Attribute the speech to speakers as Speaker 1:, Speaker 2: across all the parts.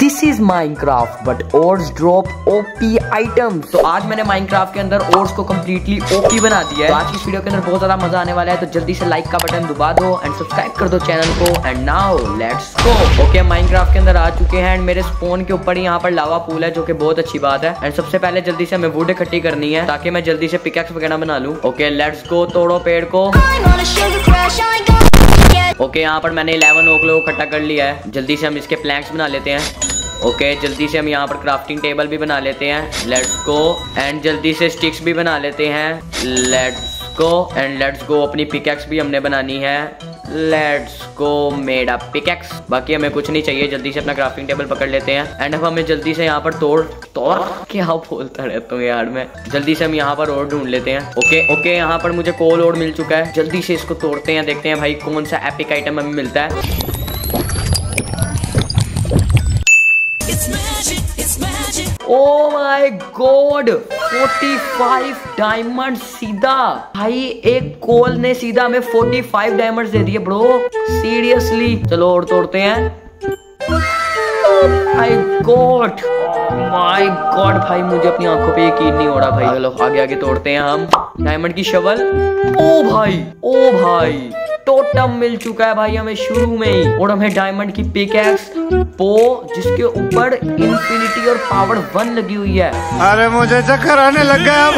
Speaker 1: This is Minecraft but ores drop OP item तो आज मैंने माइनक्राफ्ट के अंदर ओर्स को कम्प्लीटली ओपी बना दिया है। तो आज की वीडियो के अंदर बहुत ज़्यादा मज़ा आने वाला है। तो जल्दी से लाइक का बटन दबा दो एंड सब्सक्राइब कर दो चैनल को। And now let's go okay Minecraft के अंदर आ चुके हैं एंड मेरे स्पोन के ऊपर यहाँ पर लावा पूल है, जो कि बहुत अच्छी बात है। एंड सबसे पहले जल्दी से हमें वुड इकट्ठी करनी है, ताकि मैं जल्दी से पिकेक्स वगैरह बना लूँ। ओके लेट्स गो तोड़ो पेड़ को। ओके यहाँ पर मैंने 11 ओक लोग इकट्ठा कर लिया है। जल्दी से हम इसके प्लैक्स बना लेते हैं। ओके okay, जल्दी से हम यहाँ पर क्राफ्टिंग टेबल भी बना लेते हैं। लेट्स गो एंड जल्दी से स्टिक्स भी बना लेते हैं। Let's go and let's go अपनी पिकेक्स भी हमने बनानी है। Let's go made up pickaxe बाकी हमें कुछ नहीं चाहिए, जल्दी से अपना क्राफ्टिंग टेबल पकड़ लेते हैं। एंड अब हमें जल्दी से यहाँ पर तोड़ तोड़? क्या बोलता रहता हूँ यार मैं। जल्दी से हम यहाँ पर और ढूंढ लेते हैं। ओके ओके यहाँ पर मुझे कोल और मिल चुका है। जल्दी से इसको तोड़ते हैं, देखते हैं भाई कौन सा एपिक आइटम हमें मिलता है। ओ माय गॉड 45 डायमंड सीधा। भाई, एक कॉल ने सीधा हमें 45 डायमंड दे दिए ब्रो सीरियसली चलो और तोड़ते हैं। माय गॉड माय गॉड भाई, मुझे अपनी आँखों पे यकीन नहीं हो रहा, भाई। चलो आगे आगे तोड़ते हैं हम। डायमंड की शवल ओ भाई ओ भाई। टोटम मिल चुका है भाई हमें शुरू में ही। और हमें डायमंड की पिकेक्स पो जिसके ऊपर इंफिनिटी और पावर वन लगी हुई है।
Speaker 2: अरे मुझे चक्कर आने लग गया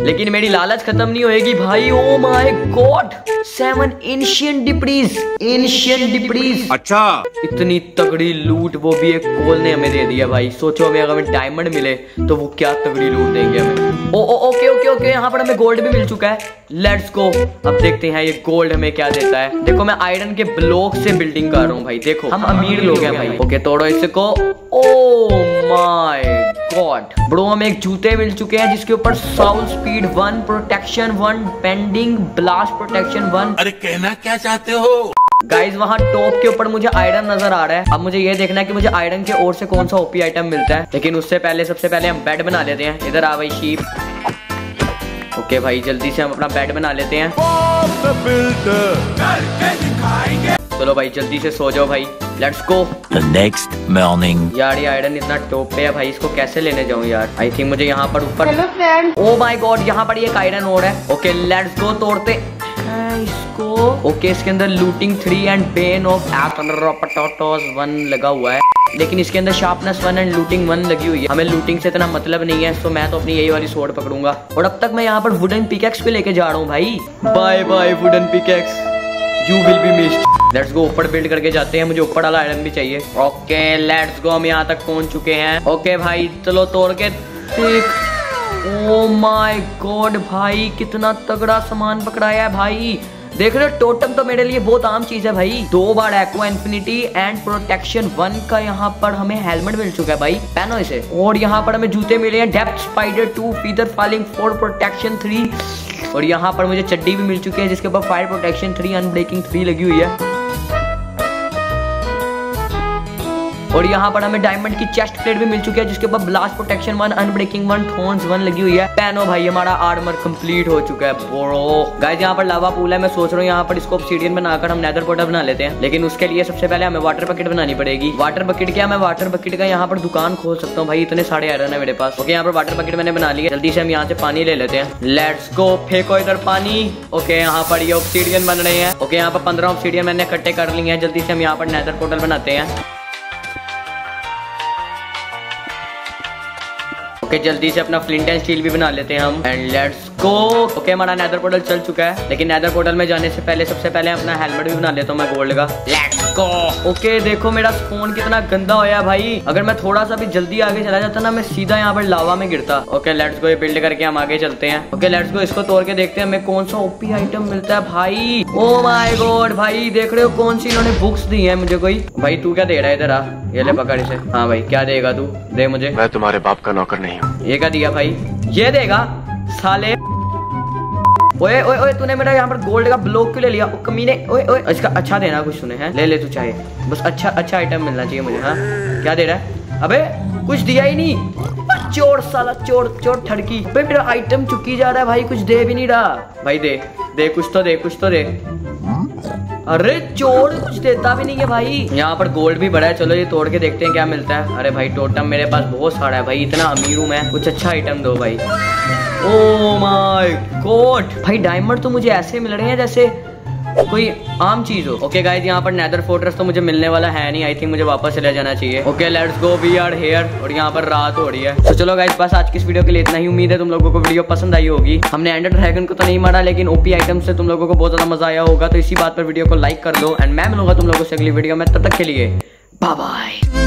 Speaker 1: लेकिन मेरी लालच खत्म नहीं होएगी भाई। ओ my God seven ancient debris ancient debris
Speaker 2: अच्छा।
Speaker 1: इतनी तगड़ी लूट वो भी एक कोल ने हमें दे दिया भाई। सोचो हमें अगर हमें डायमंड मिले तो वो क्या तगड़ी लूट देंगे हमें। Oh oh okay okay okay यहाँ पर हमें गोल्ड भी मिल चुका है। लेट्स गो अब देखते हैं ये गोल्ड हमें क्या देता है। देखो मैं आयरन के ब्लॉक से बिल्डिंग कर रहा हूँ भाई देखो। हम अमीर लोग हैं भाई। ओके तोड़ो इसको। ओ माय गॉड ब्रो हमें एक जूते मिल चुके हैं जिसके ऊपर soul speed one protection one mending blast protection one
Speaker 2: अरे कहना क्या चाहते हो?
Speaker 1: गाइज़ वहाँ टॉप के ऊपर मुझे आयरन नज़र आ रहा है। अब मुझे ये देखना है कि मुझे आयरन के ओर से कौन सा ओपी आइटम मिलता है। लेकिन उससे पहले सबसे पहले हम बेड बना लेते हैं। इधर आ भाई शीप ओके भाई जल्दी से हम अपना बेड बना लेते हैं। चलो भाई जल्दी से सो जाओ भाई। Let's go
Speaker 3: The next morning.
Speaker 1: यार ये आयरन इतना टॉप पे है भाई इसको कैसे लेने जाऊँ यार? आई थिंक मुझे यहाँ पर ऊपर ओ माय गॉड यहाँ पर एक आयरन और है। ओके लेट्स गो तोड़ते। इसको ओके इसके अंदर looting three and bane of arthropods one लगा हुआ है। लेकिन इसके अंदर sharpness one and looting one लगी हुई है। हमें लूटिंग से इतना मतलब नहीं है तो मैं तो अपनी यही वाली सोड पकड़ूँगा। और अब तक मैं यहाँ पर वुडन पिकेक्स पे लेके जा रहा हूँ भाई। Bye bye wooden pickaxe you will be missed let's go ऊपर बिल्ड करके जाते हैं, मुझे ऊपर वाला आयरन भी चाहिए। ओके लेट्स गो हम यहाँ तक पहुँच चुके हैं। ओके भाई, चलो तोड़ के ओ माय गॉड भाई, कितना तगड़ा सामान पकड़ाया है भाई। देख रहे हो टोटम तो मेरे लिए बहुत आम चीज़ है भाई। दो बार aqua infinity and protection one का यहाँ पर हमें हेलमेट मिल चुका है भाई। पहनो इसे। और यहाँ पर हमें जूते मिले हैं depth strider two feather falling four protection three और यहाँ पर मुझे चड्डी भी मिल चुकी है, जिसके ऊपर fire protection three unbreaking three लगी हुई है। और यहाँ पर हमें डायमंड की चेस्ट प्लेट भी मिल चुकी है, जिसके ऊपर blast protection one unbreaking one thorns one लगी हुई है। पैनो भाई, हमारा आर्मर कंप्लीट हो चुका है यहाँ पर लावा पूल है, मैं सोच रहा हूँ यहाँ पर इसको ऑब्सीडियन बनाकर हम नेदर पोर्टल बना लेते हैं। लेकिन उसके लिए सबसे पहले हमें वाटर बकेट बनानी पड़ेगी। वाटर बकेट क्या मैं वाटर बकेट का यहाँ पर दुकान खोल सकता हूँ। भाई, इतने सारे आयरन है मेरे पास। ओके यहाँ पर वाटर बकेट मैंने बना लिया जल्दी से हम यहाँ से पानी ले लेते हैं। लेट्स गो फेंको इधर पानी। ओके यहाँ पर ये ऑक्सीडियन बन रहे हैं। ओके यहाँ पर पंद्रह ऑक्सीडियन मैंने इकट्ठे कर लिए हैं। जल्दी से हम यहाँ पर नेदर पोर्टल बनाते हैं। ओके जल्दी से अपना फ्लिंट एंड स्टील भी बना लेते हैं हम। एंड लेट्स गो ओके हमारा नेदर पोर्टल चल चुका है लेकिन नेदर पोर्टल में जाने से पहले सबसे पहले अपना हेलमेट भी बना लेता हूँ मैं गोल्ड का। लेट्स गो ओके देखो मेरा फ़ोन कितना गंदा होया भाई। अगर मैं थोड़ा सा भी जल्दी आगे चला जाता ना मैं सीधा यहाँ पर लावा में गिरता। ओके लेट्स गो ये बिल्ड करके हम आगे चलते हैं। ओके लेट्स गो इसको तोड़ के देखते हैं हमें कौन सा ओपी आइटम मिलता है भाई। ओ माय गॉड भाई देख रहे हो कौन सी इन्होंने बुक्स दी है मुझे कोई? भाई तू क्या दे रहा है इधर आ? ये ले पकड़ इसे। हाँ भाई क्या देगा तू? दे मुझे।
Speaker 2: मैं तुम्हारे बाप का नौकर नहीं हूँ।
Speaker 1: ये क्या दिया भाई? ये देगा? साले। ओए ओए ओए, तूने मेरा यहाँ पर गोल्ड का ब्लॉक क्यों ले लिया? कमीने, ओए ओए, इसका अच्छा देना कुछ तूने, है? ले ले तू चाहे बस अच्छा अच्छा आइटम मिलना चाहिए मुझे हाँ? क्या दे रहा है? अबे, कुछ दिया ही नहीं। चोर साला, चोर चोर ठड़की। भाई मेरा आइटम चुकी जा रहा है भाई, कुछ दे भी नहीं रहा। भाई दे दे, कुछ तो दे, कुछ तो दे। अरे, चोर कुछ देता भी नहीं है भाई। यहाँ पर गोल्ड भी बड़ा है, चलो ये तोड़ के देखते हैं क्या मिलता है। अरे भाई टोटम मेरे पास बहुत सारा है भाई, इतना अमीर हूँ मैं। कुछ अच्छा आइटम दो भाई। ओ माय गॉड भाई डायमंड तो मुझे ऐसे मिल रहे हैं जैसे कोई आम चीज़ हो। ओके गाइस यहाँ पर नेदर फोर्ट्रेस तो मुझे मिलने वाला है नहीं। आई थिंक मुझे वापस चले जाना चाहिए। Okay let's go we are here और यहाँ पर रात हो रही है। तो चलो गाइस बस आज की इस वीडियो के लिए इतना ही। उम्मीद है तुम लोगों को वीडियो पसंद आई होगी। हमने एंडर ड्रैगन को तो नहीं मारा लेकिन ओपी आइटम से तुम लोगों को बहुत ज़्यादा मज़ा आया होगा। तो इसी बात पर वीडियो को लाइक कर दो। एंड मैं मिलूँगा तुम लोगों से अगली वीडियो में। तब तक के लिए बाय बाय